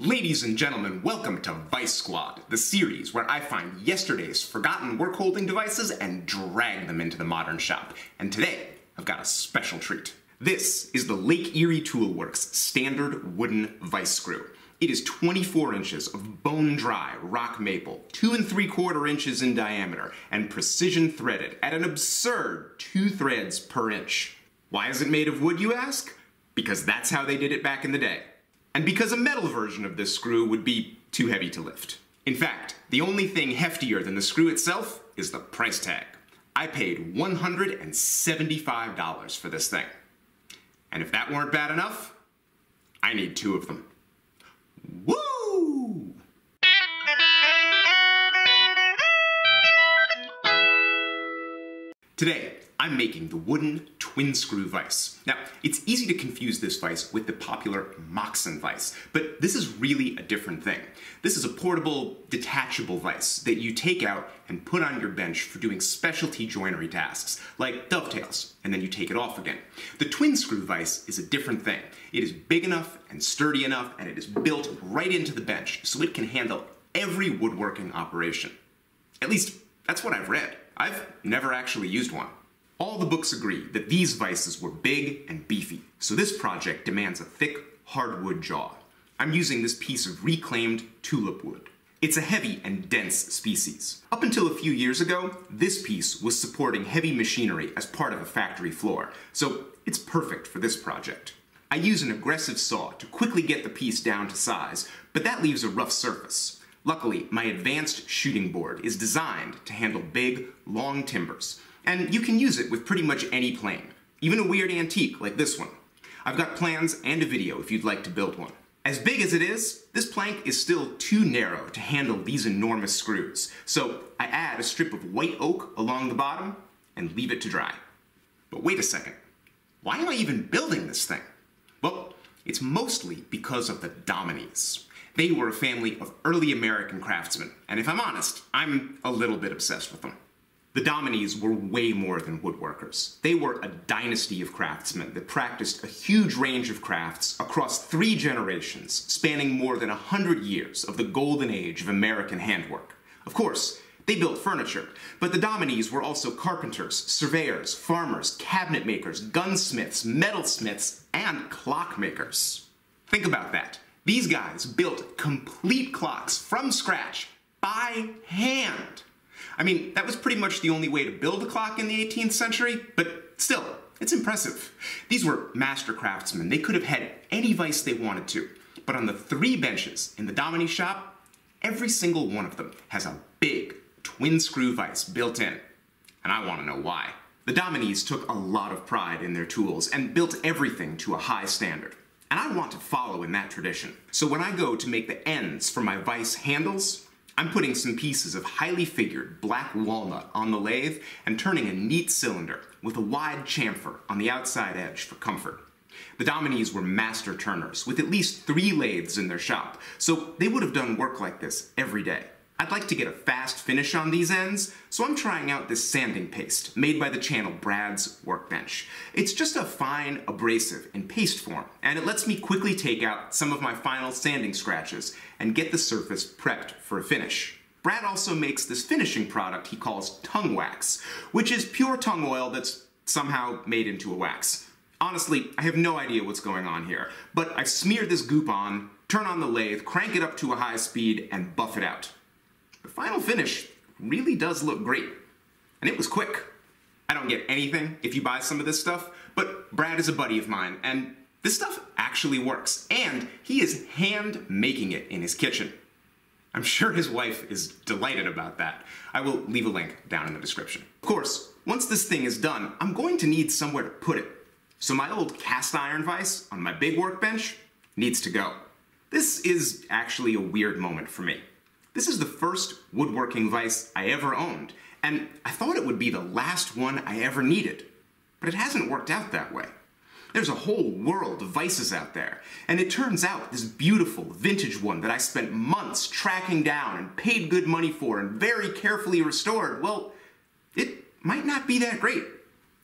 Ladies and gentlemen, welcome to Vise Squad, the series where I find yesterday's forgotten work holding devices and drag them into the modern shop. And today, I've got a special treat. This is the Lake Erie Toolworks standard wooden vice screw. It is 24 inches of bone dry rock maple, two and three quarter inches in diameter, and precision threaded at an absurd two threads per inch. Why is it made of wood, you ask? Because that's how they did it back in the day and because a metal version of this screw would be too heavy to lift. In fact, the only thing heftier than the screw itself is the price tag. I paid $175 for this thing. And if that weren't bad enough, I need two of them. Woo! Today, I'm making the wooden twin screw vise. Now, it's easy to confuse this vise with the popular Moxon vise, but this is really a different thing. This is a portable, detachable vise that you take out and put on your bench for doing specialty joinery tasks, like dovetails, and then you take it off again. The twin screw vise is a different thing. It is big enough and sturdy enough, and it is built right into the bench, so it can handle every woodworking operation. At least, that's what I've read. I've never actually used one. All the books agree that these vices were big and beefy, so this project demands a thick, hardwood jaw. I'm using this piece of reclaimed tulip wood. It's a heavy and dense species. Up until a few years ago, this piece was supporting heavy machinery as part of a factory floor, so it's perfect for this project. I use an aggressive saw to quickly get the piece down to size, but that leaves a rough surface. Luckily, my advanced shooting board is designed to handle big, long timbers, and you can use it with pretty much any plane, even a weird antique like this one. I've got plans and a video if you'd like to build one. As big as it is, this plank is still too narrow to handle these enormous screws, so I add a strip of white oak along the bottom and leave it to dry. But wait a second, why am I even building this thing? Well, it's mostly because of the Dominys. They were a family of early American craftsmen, and if I'm honest, I'm a little bit obsessed with them. The Dominys were way more than woodworkers. They were a dynasty of craftsmen that practiced a huge range of crafts across three generations, spanning more than a hundred years of the golden age of American handwork. Of course, they built furniture, but the Dominys were also carpenters, surveyors, farmers, cabinet makers, gunsmiths, metalsmiths, and clockmakers. Think about that. These guys built complete clocks from scratch by hand. I mean, that was pretty much the only way to build a clock in the 18th century, but still, it's impressive. These were master craftsmen. They could have had any vice they wanted to, but on the three benches in the Dominy shop, every single one of them has a big twin screw vice built in. And I want to know why. The Dominys took a lot of pride in their tools and built everything to a high standard. And I want to follow in that tradition. So when I go to make the ends for my vice handles, I'm putting some pieces of highly figured black walnut on the lathe and turning a neat cylinder with a wide chamfer on the outside edge for comfort. The Dominys were master turners with at least three lathes in their shop, so they would have done work like this every day. I'd like to get a fast finish on these ends, so I'm trying out this sanding paste made by the channel Brad's Workbench. It's just a fine abrasive in paste form, and it lets me quickly take out some of my final sanding scratches and get the surface prepped for a finish. Brad also makes this finishing product he calls Tung Wax, which is pure tung oil that's somehow made into a wax. Honestly, I have no idea what's going on here, but I've smeared this goop on, turn on the lathe, crank it up to a high speed, and buff it out. The final finish really does look great. And it was quick. I don't get anything if you buy some of this stuff, but Brad is a buddy of mine, and this stuff actually works. And he is hand making it in his kitchen. I'm sure his wife is delighted about that. I will leave a link down in the description. Of course, once this thing is done, I'm going to need somewhere to put it. So my old cast iron vise on my big workbench needs to go. This is actually a weird moment for me. This is the first woodworking vise I ever owned, and I thought it would be the last one I ever needed. But it hasn't worked out that way. There's a whole world of vices out there, and it turns out this beautiful vintage one that I spent months tracking down and paid good money for and very carefully restored, well, it might not be that great.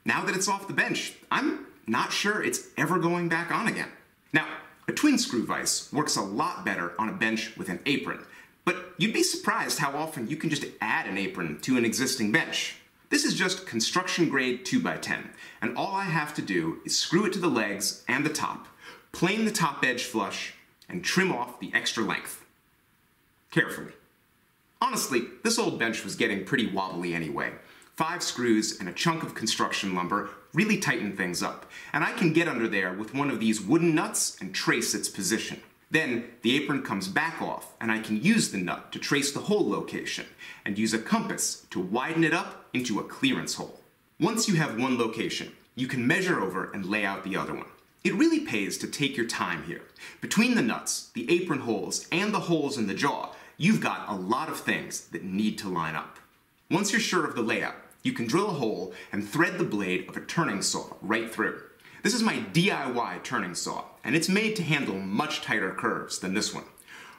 Now that it's off the bench, I'm not sure it's ever going back on again. Now, A twin screw vise works a lot better on a bench with an apron, but you'd be surprised how often you can just add an apron to an existing bench. This is just construction grade 2x10, and all I have to do is screw it to the legs and the top, plane the top edge flush, and trim off the extra length. Carefully. Honestly, this old bench was getting pretty wobbly anyway. Five screws and a chunk of construction lumber really tighten things up, and I can get under there with one of these wooden nuts and trace its position. Then the apron comes back off, and I can use the nut to trace the hole location, and use a compass to widen it up into a clearance hole. Once you have one location, you can measure over and lay out the other one. It really pays to take your time here. Between the nuts, the apron holes, and the holes in the jaw, you've got a lot of things that need to line up. Once you're sure of the layout, you can drill a hole and thread the blade of a turning saw right through. This is my DIY turning saw, and it's made to handle much tighter curves than this one.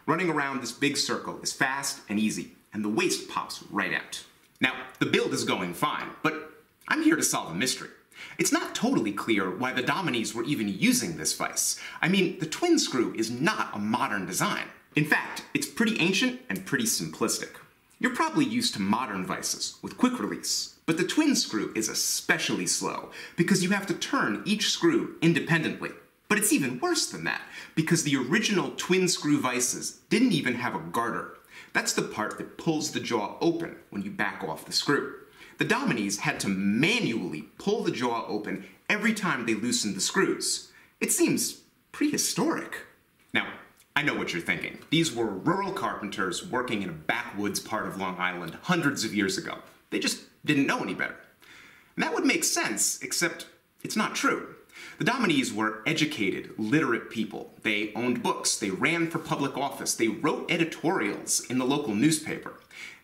Running around this big circle is fast and easy, and the waste pops right out. Now, the build is going fine, but I'm here to solve a mystery. It's not totally clear why the Dominys were even using this vise. I mean, the twin screw is not a modern design. In fact, it's pretty ancient and pretty simplistic. You're probably used to modern vices with quick release, but the twin screw is especially slow because you have to turn each screw independently. But it's even worse than that because the original twin screw vices didn't even have a garter. That's the part that pulls the jaw open when you back off the screw. The Dominys had to manually pull the jaw open every time they loosened the screws. It seems prehistoric. Now, I know what you're thinking. These were rural carpenters working in a backwoods part of Long Island hundreds of years ago. They just didn't know any better. And that would make sense, except it's not true. The Dominys were educated, literate people. They owned books, they ran for public office, they wrote editorials in the local newspaper.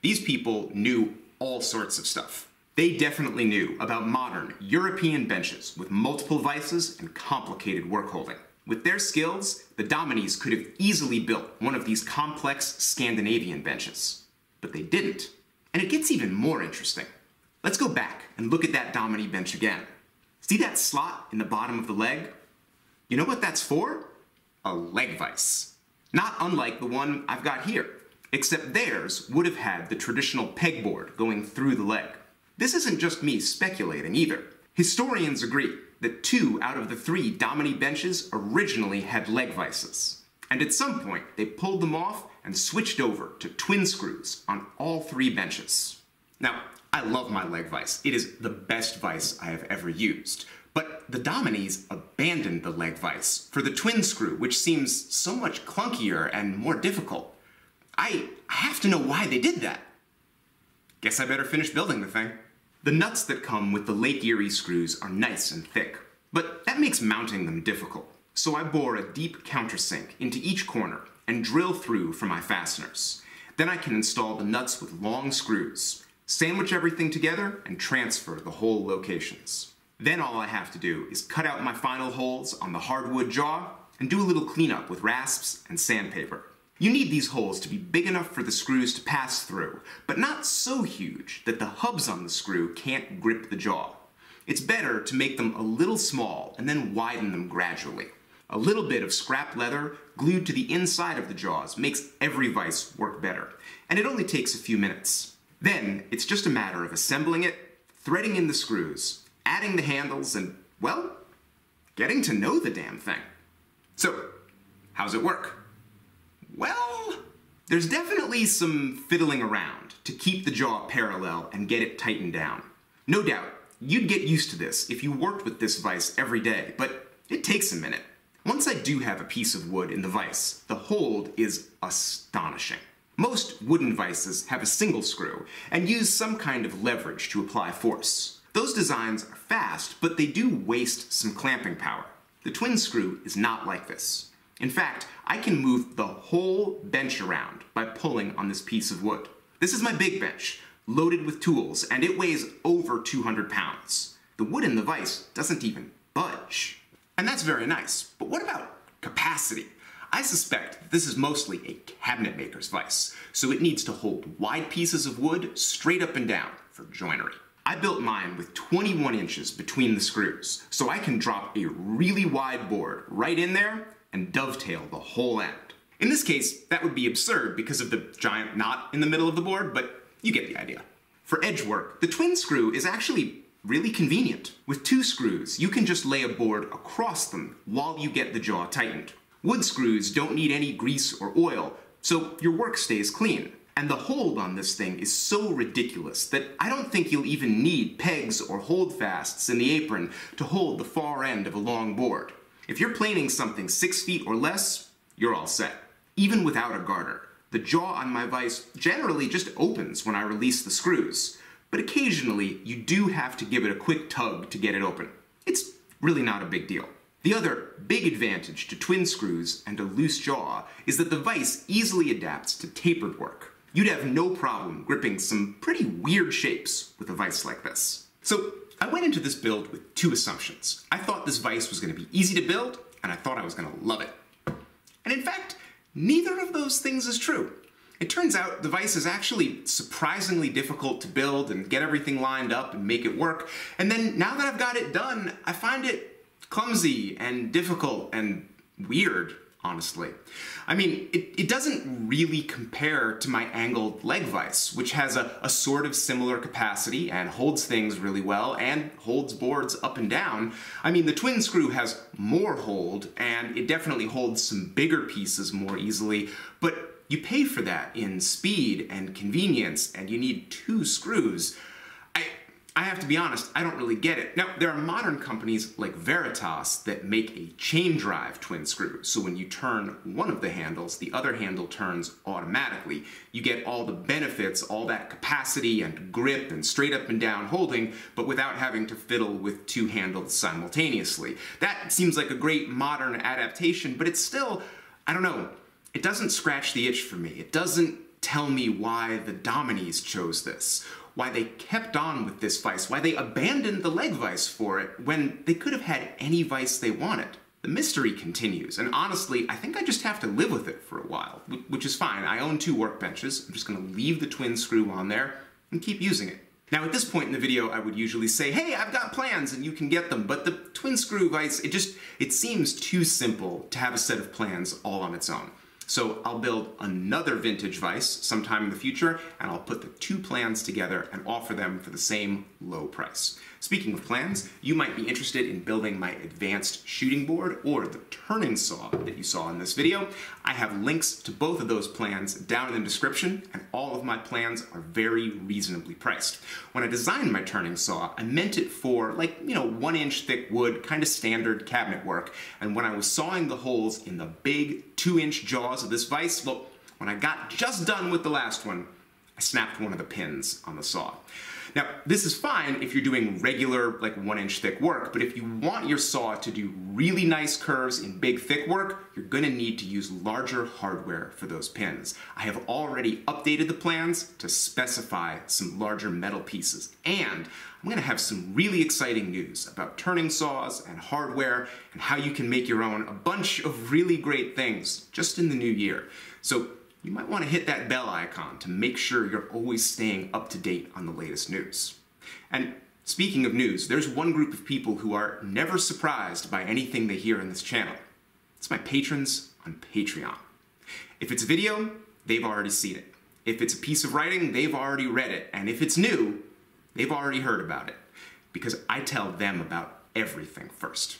These people knew all sorts of stuff. They definitely knew about modern European benches with multiple vices and complicated work holding. With their skills, the Dominys could have easily built one of these complex Scandinavian benches. But they didn't. And it gets even more interesting. Let's go back and look at that Dominy bench again. See that slot in the bottom of the leg? You know what that's for? A leg vise. Not unlike the one I've got here, except theirs would have had the traditional pegboard going through the leg. This isn't just me speculating either. Historians agree that two out of the three Dominy benches originally had leg vices. And at some point, they pulled them off and switched over to twin screws on all three benches. Now, I love my leg vise. It is the best vise I have ever used. But the Dominys abandoned the leg vise for the twin screw, which seems so much clunkier and more difficult. I have to know why they did that. Guess I better finish building the thing. The nuts that come with the Lake Erie screws are nice and thick, but that makes mounting them difficult. So I bore a deep countersink into each corner and drill through for my fasteners. Then I can install the nuts with long screws, sandwich everything together, and transfer the hole locations. Then all I have to do is cut out my final holes on the hardwood jaw and do a little cleanup with rasps and sandpaper. You need these holes to be big enough for the screws to pass through, but not so huge that the hubs on the screw can't grip the jaw. It's better to make them a little small and then widen them gradually. A little bit of scrap leather glued to the inside of the jaws makes every vise work better, and it only takes a few minutes. Then, it's just a matter of assembling it, threading in the screws, adding the handles, and, well, getting to know the damn thing. So, how's it work? There's definitely some fiddling around to keep the jaw parallel and get it tightened down. No doubt, you'd get used to this if you worked with this vise every day, but it takes a minute. Once I do have a piece of wood in the vise, the hold is astonishing. Most wooden vices have a single screw and use some kind of leverage to apply force. Those designs are fast, but they do waste some clamping power. The twin screw is not like this. In fact, I can move the whole bench around by pulling on this piece of wood. This is my big bench, loaded with tools, and it weighs over 200 pounds. The wood in the vise doesn't even budge. And that's very nice, but what about capacity? I suspect this is mostly a cabinet maker's vise, so it needs to hold wide pieces of wood straight up and down for joinery. I built mine with 21 inches between the screws, so I can drop a really wide board right in there and dovetail the whole end. In this case, that would be absurd because of the giant knot in the middle of the board, but you get the idea. For edge work, the twin screw is actually really convenient. With two screws, you can just lay a board across them while you get the jaw tightened. Wood screws don't need any grease or oil, so your work stays clean. And the hold on this thing is so ridiculous that I don't think you'll even need pegs or holdfasts in the apron to hold the far end of a long board. If you're planing something six feet or less, you're all set. Even without a garter, the jaw on my vise generally just opens when I release the screws, but occasionally you do have to give it a quick tug to get it open. It's really not a big deal. The other big advantage to twin screws and a loose jaw is that the vise easily adapts to tapered work. You'd have no problem gripping some pretty weird shapes with a vise like this. So I went into this build with two assumptions. I thought this vise was going to be easy to build, and I thought I was going to love it. And in fact, neither of those things is true. It turns out the vise is actually surprisingly difficult to build and get everything lined up and make it work. And then now that I've got it done, I find it clumsy and difficult and weird honestly. I mean, it, it doesn't really compare to my angled leg vise, which has a, a sort of similar capacity and holds things really well and holds boards up and down. I mean, the twin screw has more hold and it definitely holds some bigger pieces more easily, but you pay for that in speed and convenience and you need two screws. I have to be honest, I don't really get it. Now, there are modern companies like Veritas that make a chain drive twin screw. So when you turn one of the handles, the other handle turns automatically. You get all the benefits, all that capacity and grip and straight up and down holding, but without having to fiddle with two handles simultaneously. That seems like a great modern adaptation, but it's still, I don't know, it doesn't scratch the itch for me. It doesn't tell me why the Dominys chose this why they kept on with this vice, why they abandoned the leg vice for it when they could have had any vice they wanted. The mystery continues, and honestly, I think I just have to live with it for a while, which is fine. I own two workbenches. I'm just gonna leave the twin screw on there and keep using it. Now at this point in the video, I would usually say, hey, I've got plans and you can get them, but the twin screw vice, it just, it seems too simple to have a set of plans all on its own. So I'll build another vintage vise sometime in the future, and I'll put the two plans together and offer them for the same low price. Speaking of plans, you might be interested in building my advanced shooting board or the turning saw that you saw in this video. I have links to both of those plans down in the description, and all of my plans are very reasonably priced. When I designed my turning saw, I meant it for like, you know, one inch thick wood, kind of standard cabinet work, and when I was sawing the holes in the big two inch jaws of this vice, well, when I got just done with the last one, Snapped one of the pins on the saw. Now, this is fine if you're doing regular, like one inch thick work, but if you want your saw to do really nice curves in big thick work, you're gonna need to use larger hardware for those pins. I have already updated the plans to specify some larger metal pieces, and I'm gonna have some really exciting news about turning saws and hardware and how you can make your own a bunch of really great things just in the new year. So you might want to hit that bell icon to make sure you're always staying up to date on the latest news. And speaking of news, there's one group of people who are never surprised by anything they hear in this channel. It's my patrons on Patreon. If it's a video, they've already seen it. If it's a piece of writing, they've already read it. And if it's new, they've already heard about it. Because I tell them about everything first.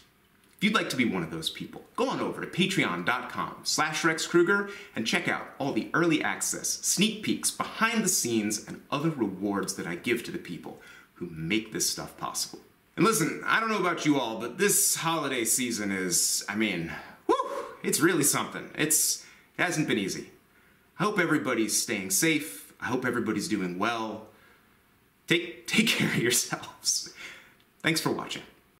If you'd like to be one of those people, go on over to patreon.com slash rexkrueger and check out all the early access, sneak peeks, behind the scenes, and other rewards that I give to the people who make this stuff possible. And listen, I don't know about you all, but this holiday season is, I mean, whew, it's really something. It's, it hasn't been easy. I hope everybody's staying safe. I hope everybody's doing well. Take, take care of yourselves. Thanks for watching.